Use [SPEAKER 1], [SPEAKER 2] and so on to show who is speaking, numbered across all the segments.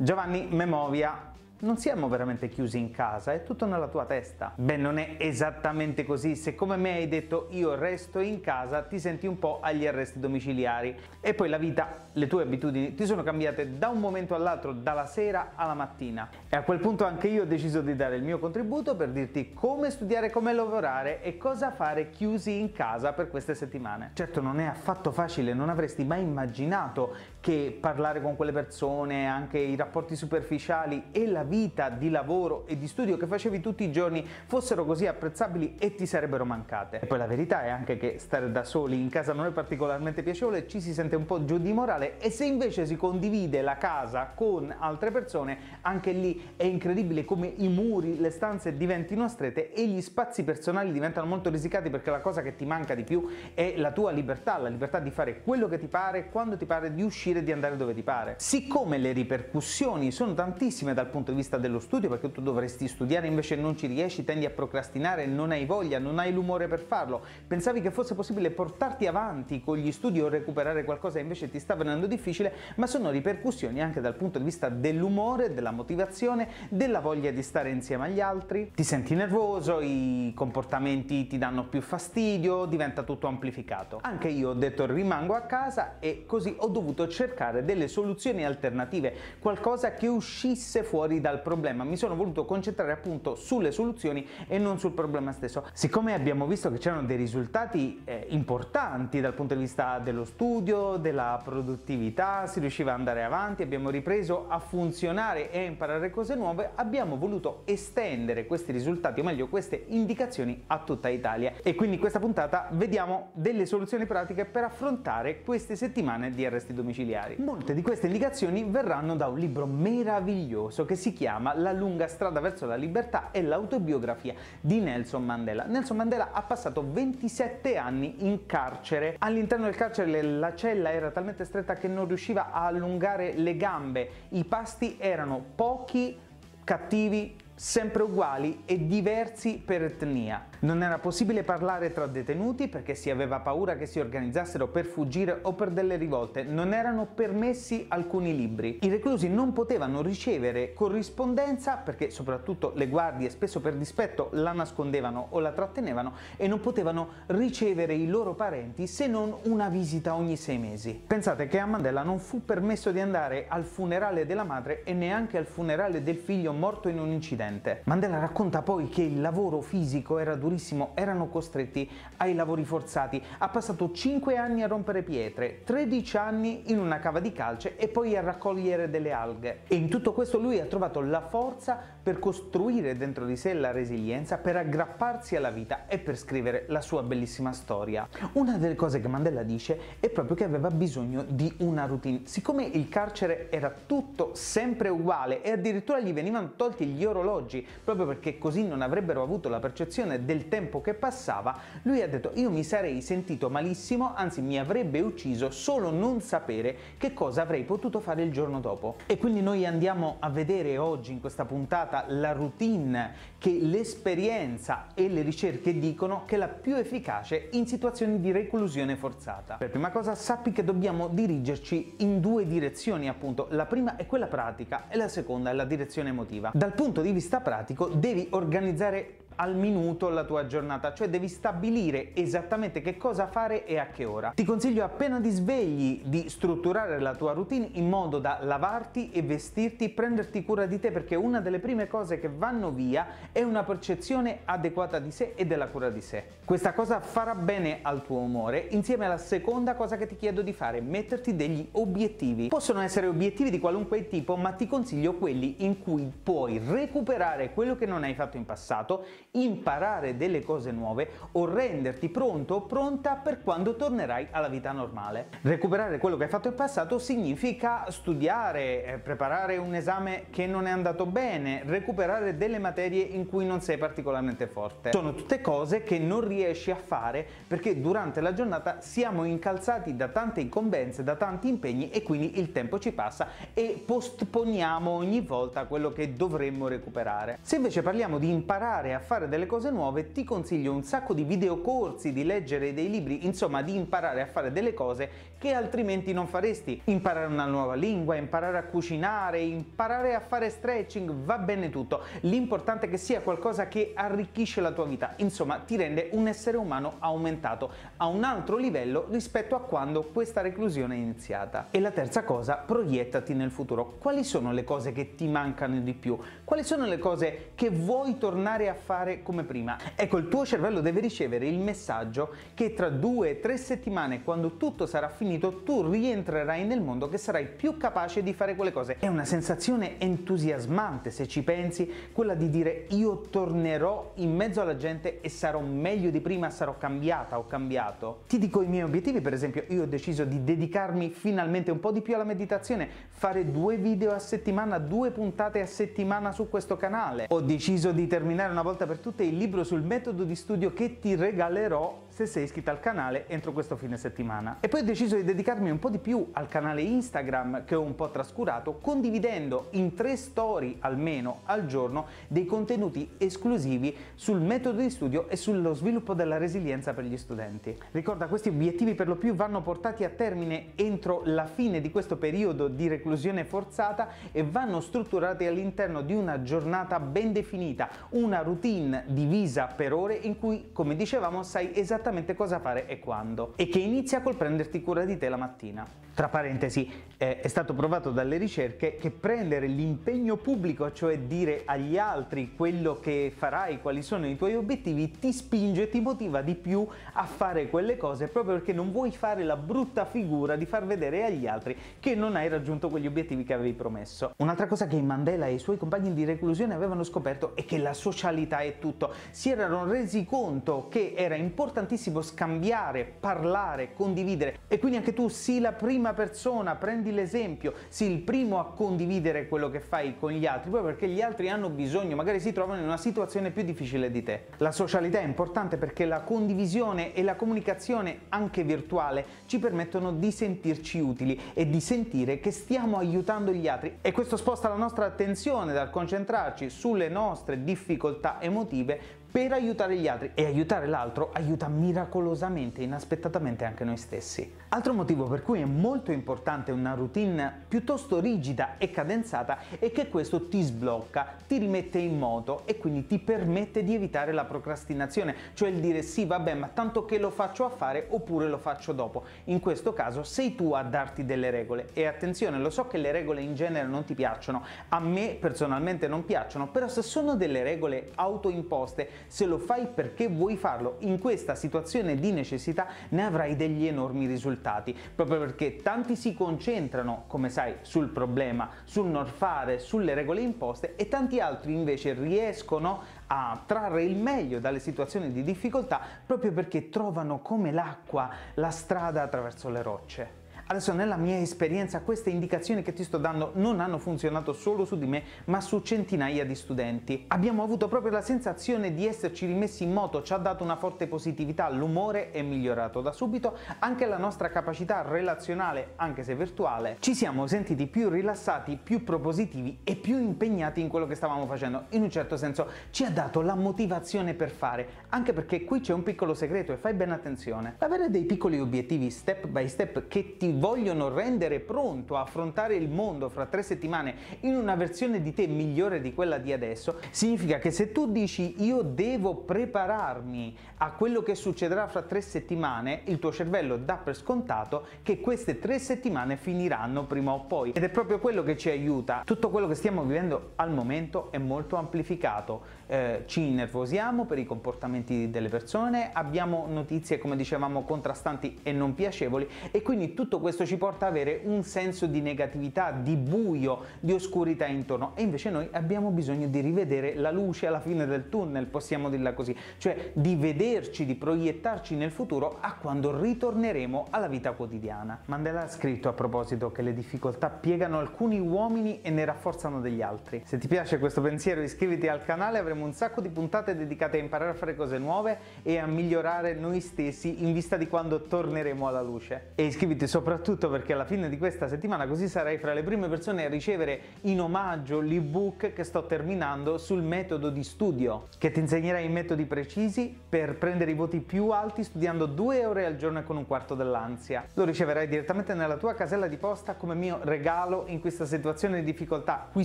[SPEAKER 1] Giovanni Memovia non siamo veramente chiusi in casa, è tutto nella tua testa. Beh, non è esattamente così. Se come me hai detto io resto in casa, ti senti un po' agli arresti domiciliari. E poi la vita, le tue abitudini ti sono cambiate da un momento all'altro, dalla sera alla mattina. E a quel punto anche io ho deciso di dare il mio contributo per dirti come studiare, come lavorare e cosa fare chiusi in casa per queste settimane. Certo non è affatto facile, non avresti mai immaginato che parlare con quelle persone, anche i rapporti superficiali e la vita di lavoro e di studio che facevi tutti i giorni fossero così apprezzabili e ti sarebbero mancate. E poi la verità è anche che stare da soli in casa non è particolarmente piacevole, ci si sente un po' giù di morale e se invece si condivide la casa con altre persone, anche lì è incredibile come i muri, le stanze diventino strette e gli spazi personali diventano molto risicati perché la cosa che ti manca di più è la tua libertà, la libertà di fare quello che ti pare, quando ti pare, di uscire, di andare dove ti pare. Siccome le ripercussioni sono tantissime dal punto di vista dello studio, perché tu dovresti studiare invece non ci riesci, tendi a procrastinare, non hai voglia, non hai l'umore per farlo, pensavi che fosse possibile portarti avanti con gli studi o recuperare qualcosa e invece ti sta venendo difficile, ma sono ripercussioni anche dal punto di vista dell'umore, della motivazione, della voglia di stare insieme agli altri, ti senti nervoso, i comportamenti ti danno più fastidio, diventa tutto amplificato. Anche io ho detto rimango a casa e così ho dovuto cercare delle soluzioni alternative, qualcosa che uscisse fuori dal problema. Mi sono voluto concentrare appunto sulle soluzioni e non sul problema stesso. Siccome abbiamo visto che c'erano dei risultati eh, importanti dal punto di vista dello studio, della produttività, si riusciva ad andare avanti, abbiamo ripreso a funzionare e a imparare cose nuove, abbiamo voluto estendere questi risultati, o meglio queste indicazioni a tutta Italia. E quindi in questa puntata vediamo delle soluzioni pratiche per affrontare queste settimane di arresti domiciliari. Molte di queste indicazioni verranno da un libro meraviglioso che si chiama La lunga strada verso la libertà e l'autobiografia di Nelson Mandela. Nelson Mandela ha passato 27 anni in carcere. All'interno del carcere la cella era talmente stretta che non riusciva a allungare le gambe, i pasti erano pochi, cattivi, sempre uguali e diversi per etnia. Non era possibile parlare tra detenuti perché si aveva paura che si organizzassero per fuggire o per delle rivolte, non erano permessi alcuni libri. I reclusi non potevano ricevere corrispondenza perché soprattutto le guardie spesso per dispetto la nascondevano o la trattenevano e non potevano ricevere i loro parenti se non una visita ogni sei mesi. Pensate che a Mandela non fu permesso di andare al funerale della madre e neanche al funerale del figlio morto in un incidente. Mandela racconta poi che il lavoro fisico era durissimo, erano costretti ai lavori forzati. Ha passato 5 anni a rompere pietre, 13 anni in una cava di calce e poi a raccogliere delle alghe. E in tutto questo lui ha trovato la forza per costruire dentro di sé la resilienza, per aggrapparsi alla vita e per scrivere la sua bellissima storia. Una delle cose che Mandela dice è proprio che aveva bisogno di una routine. Siccome il carcere era tutto sempre uguale e addirittura gli venivano tolti gli orologi proprio perché così non avrebbero avuto la percezione del tempo che passava, lui ha detto io mi sarei sentito malissimo, anzi mi avrebbe ucciso solo non sapere che cosa avrei potuto fare il giorno dopo. E quindi noi andiamo a vedere oggi in questa puntata la routine che l'esperienza e le ricerche dicono che è la più efficace in situazioni di reclusione forzata. Per prima cosa sappi che dobbiamo dirigerci in due direzioni appunto, la prima è quella pratica e la seconda è la direzione emotiva. Dal punto di vista pratico devi organizzare al minuto la tua giornata, cioè devi stabilire esattamente che cosa fare e a che ora. Ti consiglio appena ti svegli di strutturare la tua routine in modo da lavarti e vestirti, prenderti cura di te perché una delle prime cose che vanno via è una percezione adeguata di sé e della cura di sé. Questa cosa farà bene al tuo umore insieme alla seconda cosa che ti chiedo di fare, metterti degli obiettivi. Possono essere obiettivi di qualunque tipo, ma ti consiglio quelli in cui puoi recuperare quello che non hai fatto in passato imparare delle cose nuove o renderti pronto o pronta per quando tornerai alla vita normale. Recuperare quello che hai fatto in passato significa studiare, eh, preparare un esame che non è andato bene, recuperare delle materie in cui non sei particolarmente forte. Sono tutte cose che non riesci a fare perché durante la giornata siamo incalzati da tante incombenze, da tanti impegni e quindi il tempo ci passa e postponiamo ogni volta quello che dovremmo recuperare. Se invece parliamo di imparare a fare fare delle cose nuove ti consiglio un sacco di videocorsi, di leggere dei libri, insomma di imparare a fare delle cose che altrimenti non faresti. Imparare una nuova lingua, imparare a cucinare, imparare a fare stretching, va bene tutto. L'importante è che sia qualcosa che arricchisce la tua vita, insomma ti rende un essere umano aumentato a un altro livello rispetto a quando questa reclusione è iniziata. E la terza cosa, proiettati nel futuro. Quali sono le cose che ti mancano di più? Quali sono le cose che vuoi tornare a fare come prima? Ecco, il tuo cervello deve ricevere il messaggio che tra due o tre settimane, quando tutto sarà finito, tu rientrerai nel mondo che sarai più capace di fare quelle cose. È una sensazione entusiasmante, se ci pensi, quella di dire io tornerò in mezzo alla gente e sarò meglio di prima, sarò cambiata o cambiato. Ti dico i miei obiettivi, per esempio, io ho deciso di dedicarmi finalmente un po' di più alla meditazione, fare due video a settimana, due puntate a settimana su questo canale. Ho deciso di terminare una volta per tutte il libro sul metodo di studio che ti regalerò se sei iscritto al canale entro questo fine settimana. E poi ho deciso di dedicarmi un po' di più al canale Instagram che ho un po' trascurato, condividendo in tre story almeno al giorno dei contenuti esclusivi sul metodo di studio e sullo sviluppo della resilienza per gli studenti. Ricorda, questi obiettivi per lo più vanno portati a termine entro la fine di questo periodo di reclusione forzata e vanno strutturati all'interno di una giornata ben definita, una routine divisa per ore in cui, come dicevamo, sai esattamente esattamente cosa fare e quando e che inizia col prenderti cura di te la mattina. Tra parentesi, eh, è stato provato dalle ricerche che prendere l'impegno pubblico, cioè dire agli altri quello che farai, quali sono i tuoi obiettivi, ti spinge e ti motiva di più a fare quelle cose proprio perché non vuoi fare la brutta figura di far vedere agli altri che non hai raggiunto quegli obiettivi che avevi promesso. Un'altra cosa che Mandela e i suoi compagni di reclusione avevano scoperto è che la socialità è tutto. Si erano resi conto che era importantissimo scambiare, parlare, condividere e quindi anche tu sii la prima prima persona, prendi l'esempio, sii il primo a condividere quello che fai con gli altri, proprio perché gli altri hanno bisogno, magari si trovano in una situazione più difficile di te. La socialità è importante perché la condivisione e la comunicazione anche virtuale ci permettono di sentirci utili e di sentire che stiamo aiutando gli altri e questo sposta la nostra attenzione dal concentrarci sulle nostre difficoltà emotive per aiutare gli altri e aiutare l'altro aiuta miracolosamente, inaspettatamente anche noi stessi. Altro motivo per cui è molto importante una routine piuttosto rigida e cadenzata è che questo ti sblocca, ti rimette in moto e quindi ti permette di evitare la procrastinazione, cioè il dire sì vabbè ma tanto che lo faccio a fare oppure lo faccio dopo. In questo caso sei tu a darti delle regole e attenzione lo so che le regole in genere non ti piacciono, a me personalmente non piacciono, però se sono delle regole autoimposte se lo fai perché vuoi farlo in questa situazione di necessità ne avrai degli enormi risultati, proprio perché tanti si concentrano, come sai, sul problema, sul non fare, sulle regole imposte e tanti altri invece riescono a trarre il meglio dalle situazioni di difficoltà proprio perché trovano come l'acqua la strada attraverso le rocce. Adesso nella mia esperienza queste indicazioni che ti sto dando non hanno funzionato solo su di me, ma su centinaia di studenti. Abbiamo avuto proprio la sensazione di esserci rimessi in moto, ci ha dato una forte positività, l'umore è migliorato da subito, anche la nostra capacità relazionale, anche se virtuale. Ci siamo sentiti più rilassati, più propositivi e più impegnati in quello che stavamo facendo. In un certo senso ci ha dato la motivazione per fare, anche perché qui c'è un piccolo segreto e fai ben attenzione. Avere dei piccoli obiettivi step by step che ti vogliono rendere pronto a affrontare il mondo fra tre settimane in una versione di te migliore di quella di adesso, significa che se tu dici io devo prepararmi a quello che succederà fra tre settimane, il tuo cervello dà per scontato che queste tre settimane finiranno prima o poi. Ed è proprio quello che ci aiuta. Tutto quello che stiamo vivendo al momento è molto amplificato. Eh, ci innervosiamo per i comportamenti delle persone, abbiamo notizie, come dicevamo, contrastanti e non piacevoli e quindi tutto questo questo ci porta ad avere un senso di negatività, di buio, di oscurità intorno e invece noi abbiamo bisogno di rivedere la luce alla fine del tunnel, possiamo dirla così, cioè di vederci, di proiettarci nel futuro a quando ritorneremo alla vita quotidiana. Mandela ha scritto a proposito che le difficoltà piegano alcuni uomini e ne rafforzano degli altri. Se ti piace questo pensiero iscriviti al canale, avremo un sacco di puntate dedicate a imparare a fare cose nuove e a migliorare noi stessi in vista di quando torneremo alla luce. E iscriviti soprattutto soprattutto perché alla fine di questa settimana così sarai fra le prime persone a ricevere in omaggio l'ebook che sto terminando sul metodo di studio, che ti insegnerà i metodi precisi per prendere i voti più alti studiando due ore al giorno e con un quarto dell'ansia. Lo riceverai direttamente nella tua casella di posta come mio regalo in questa situazione di difficoltà. Qui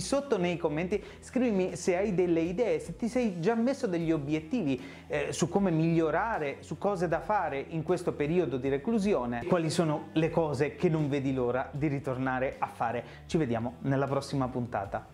[SPEAKER 1] sotto nei commenti scrivimi se hai delle idee, se ti sei già messo degli obiettivi eh, su come migliorare, su cose da fare in questo periodo di reclusione, quali sono le cose che non vedi l'ora di ritornare a fare. Ci vediamo nella prossima puntata.